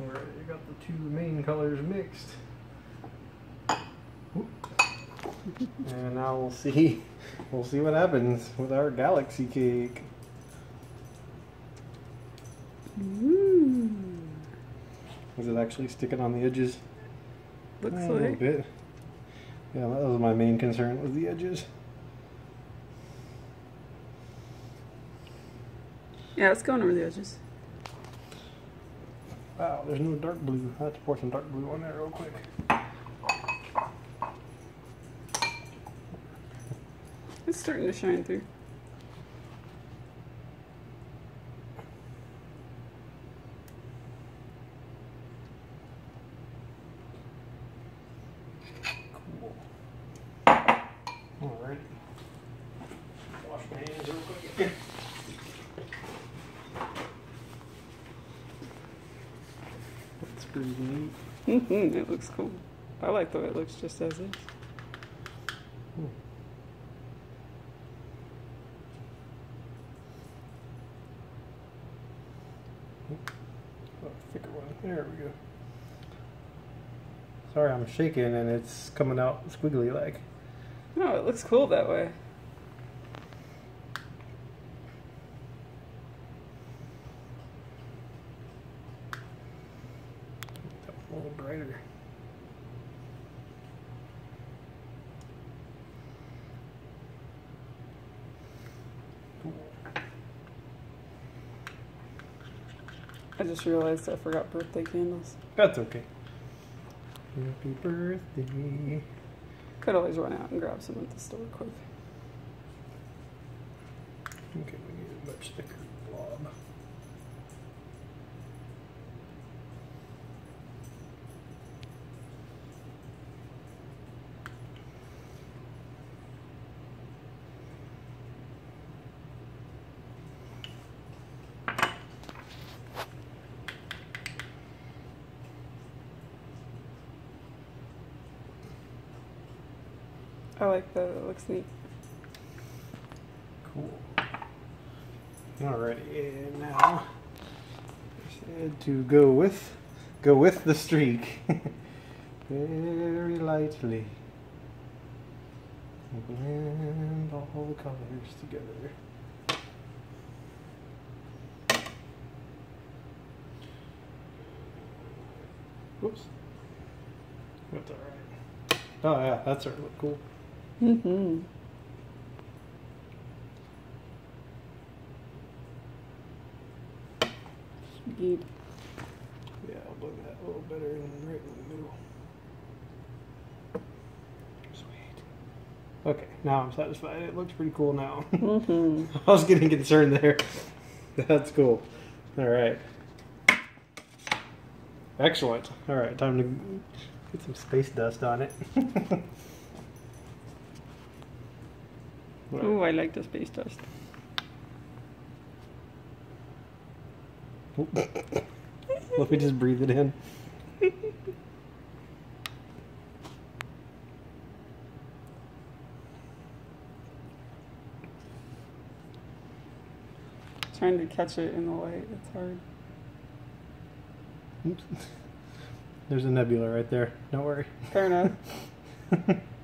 Alright, you got the two main colors mixed. and now we'll see we'll see what happens with our galaxy cake. Ooh. Is it actually sticking on the edges? Looks a little bit. Yeah, that was my main concern was the edges. Yeah, it's going over the edges. Wow, there's no dark blue. I have to pour some dark blue on there real quick. It's starting to shine through. Cool. Alright. Wash my hands real quick. That's pretty neat. It looks cool. I like the way it looks just as is. Hmm. Oh, thicker one. There we go. Sorry, I'm shaking and it's coming out squiggly like. No, it looks cool that way. A little brighter. I just realized I forgot birthday candles. That's okay. Happy birthday. Could always run out and grab some at the store quick. Okay, we need a much thicker I like that. It looks neat. Cool. Alrighty, and now said to go with go with the streak. Very lightly. Blend all the colors together. Whoops. That's alright. Oh yeah, that's to look cool. Mm-hmm. Sweet. Yeah, I'll blend that a little better in right in the middle. Sweet. Okay, now I'm satisfied. It looks pretty cool now. Mm-hmm. I was getting concerned there. That's cool. All right. Excellent. All right, time to get some space dust on it. Ooh, I like the space dust. Let me just breathe it in. Trying to catch it in the light, it's hard. Oops. There's a nebula right there. Don't worry. Fair enough.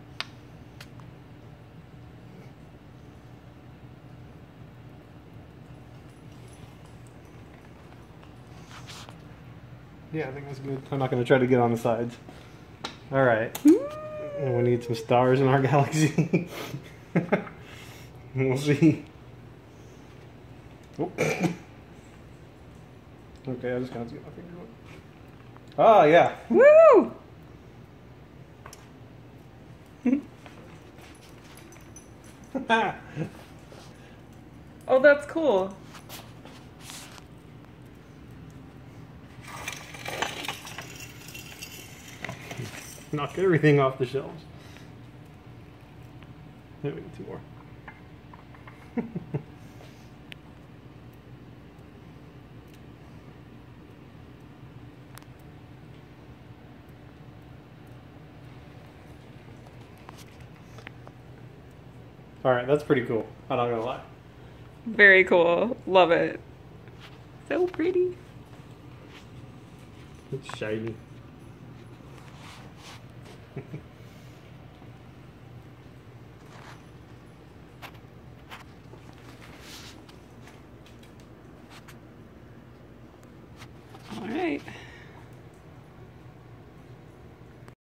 Yeah, I think that's good. I'm not going to try to get on the sides. All right. We need some stars in our galaxy. we'll see. Oh. Okay, I just got to get my finger on. Oh, ah, yeah. Woo! Oh, that's cool. Knock everything off the shelves. There we go, two more. All right, that's pretty cool. I'm not gonna lie. Very cool. Love it. So pretty. It's shiny. All right.